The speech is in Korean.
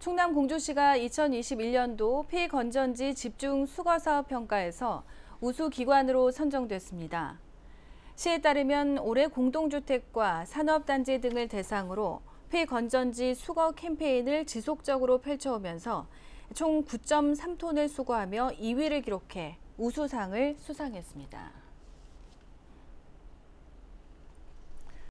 충남 공주시가 2021년도 폐건전지 집중 수거 사업 평가에서 우수 기관으로 선정됐습니다. 시에 따르면 올해 공동주택과 산업단지 등을 대상으로 폐건전지 수거 캠페인을 지속적으로 펼쳐오면서 총 9.3톤을 수거하며 2위를 기록해 우수상을 수상했습니다.